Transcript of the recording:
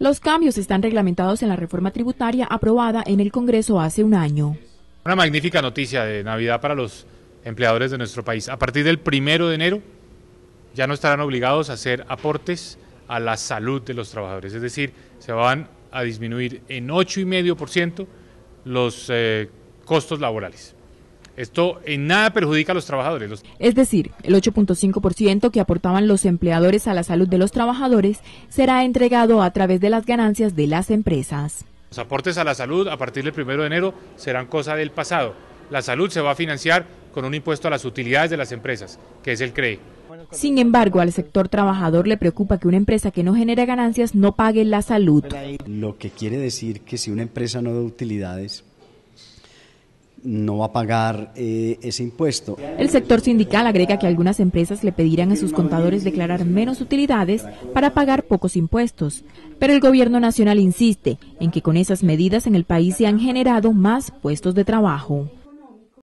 Los cambios están reglamentados en la reforma tributaria aprobada en el Congreso hace un año. Una magnífica noticia de Navidad para los empleadores de nuestro país. A partir del primero de enero ya no estarán obligados a hacer aportes a la salud de los trabajadores, es decir, se van a disminuir en 8,5% los eh, costos laborales. Esto en nada perjudica a los trabajadores. Es decir, el 8.5% que aportaban los empleadores a la salud de los trabajadores será entregado a través de las ganancias de las empresas. Los aportes a la salud a partir del 1 de enero serán cosa del pasado. La salud se va a financiar con un impuesto a las utilidades de las empresas, que es el CREE. Sin embargo, al sector trabajador le preocupa que una empresa que no genere ganancias no pague la salud. Lo que quiere decir que si una empresa no da utilidades, no va a pagar eh, ese impuesto. El sector sindical agrega que algunas empresas le pedirán a sus contadores declarar menos utilidades para pagar pocos impuestos, pero el gobierno nacional insiste en que con esas medidas en el país se han generado más puestos de trabajo.